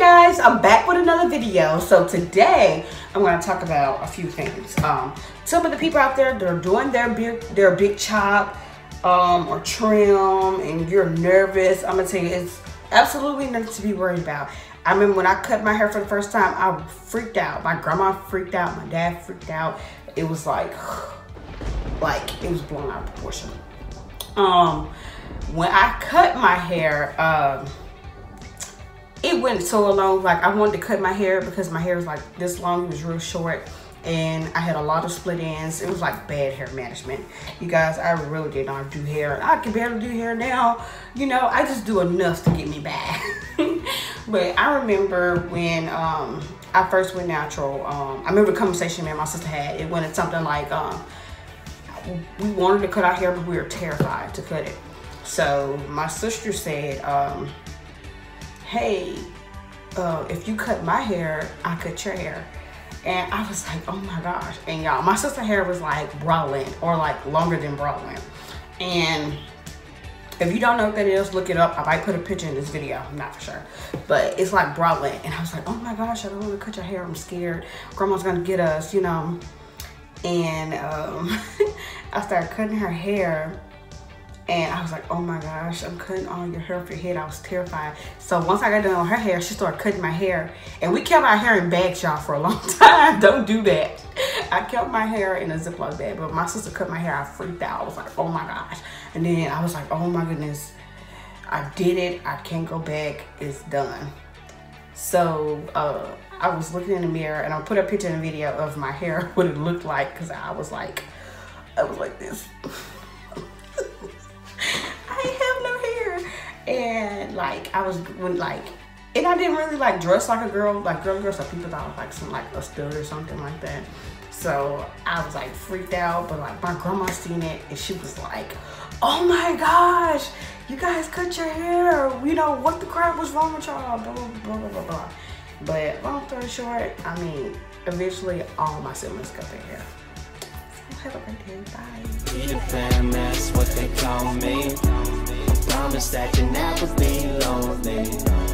guys i'm back with another video. So today i'm going to talk about a few things. Um some of the people out there that are doing their big their big chop um or trim and you're nervous. I'm gonna tell you it's absolutely nothing to be worried about. I mean when i cut my hair for the first time i freaked out. My grandma freaked out. My dad freaked out. It was like like it was blown out of proportion. Um when i cut my hair um it went so long like i wanted to cut my hair because my hair was like this long it was real short and i had a lot of split ends. It was like bad hair management. You guys i really did not do hair. I can barely do hair now. You know i just do enough to get me back. But i remember when um i first went natural um i remember the conversation me and my sister had. It went something like um we wanted to cut our hair but we were terrified to cut it. So my sister said um hey, uh, if you cut my hair, I cut your hair. And I was like, oh my gosh. And y'all, my sister hair was like bra length or like longer than bra length. And if you don't know what that is, look it up. I might put a picture in this video. I'm not for sure. But it's like bra length. And I was like, oh my gosh, I don't want to cut your hair. I'm scared. Grandma's going to get us, you know. And um, I started cutting her hair and I was like, oh my gosh, I'm cutting all your hair off your head. I was terrified. So once I got done with her hair, she started cutting my hair. And we kept our hair in bags, y'all, for a long time. Don't do that. I kept my hair in a Ziploc bag, but my sister cut my hair. I freaked out. I was like, oh my gosh. And then I was like, oh my goodness, I did it. I can't go back. It's done. So uh, I was looking in the mirror and I put a picture in a video of my hair, what it looked like, because I was like, I was like this. Like I was when like and I didn't really like dress like a girl, like girl girl, so people thought I was like some like a stud or something like that. So I was like freaked out, but like my grandma seen it and she was like, oh my gosh, you guys cut your hair. You know, what the crap was wrong with y'all? Blah, blah, blah, blah, blah. But long story short, I mean, eventually all my siblings cut their hair. So have a great day. Bye. Promise that you'll never be lonely